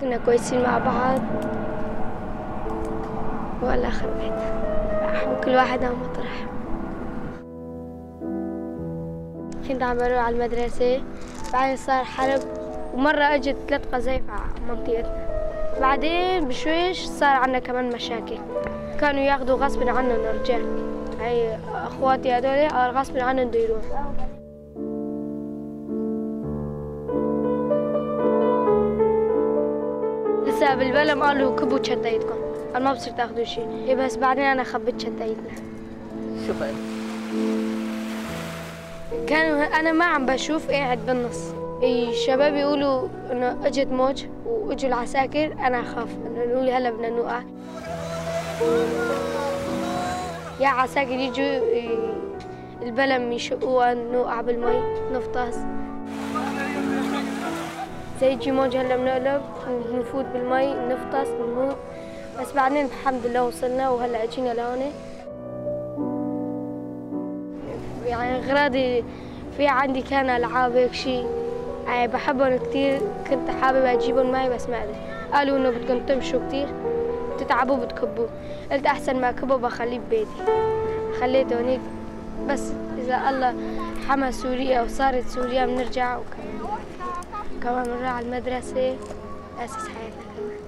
كنا كويسين مع بعض. ولا خربت وكل واحد عم مطرح. كنت عم بروح على المدرسة. بعدين صار حرب. ومرة أجت ثلاث قذايف على منطقتنا. بعدين بشويش صار عنا كمان مشاكل. كانوا ياخذوا غصب عنهم الرجال. هي أخواتي هذول غصب عنهم بده يروحوا بالبلم قالوا كبوا شتايتكم أنا ما بصير تاخذوا شيء إيه بس بعدين أنا خبيت شتايتنا شوف. هاي كانوا أنا ما عم بشوف قاعد بالنص. الشباب يقولوا إنه أجت موج وأجوا العساكر أنا أخاف. إنه يقولوا لي هلا بدنا نوقع. يا عساكر يجوا ي- البلم يشقوها نوقع بالمي نفطس. يجي موج هلا بنقلب نفوت بالمي نفطس نموت بس بعدين الحمد لله وصلنا وهلأ اجينا لهون يعني أغراضي في عندي كان ألعاب هيك شيء يعني بحبهم كثير كنت حابب أجيبهم معي بس ما قدرت قالوا إنه بدكم تمشوا كثير تتعبوا بتكبوا قلت أحسن ما اكبه بخليه ببيتي. خليته هنيك بس. إذا الله حمى سوريا وصارت سوريا بنرجع وكمان كمان بنروح على المدرسة. أسس حياتنا كمان.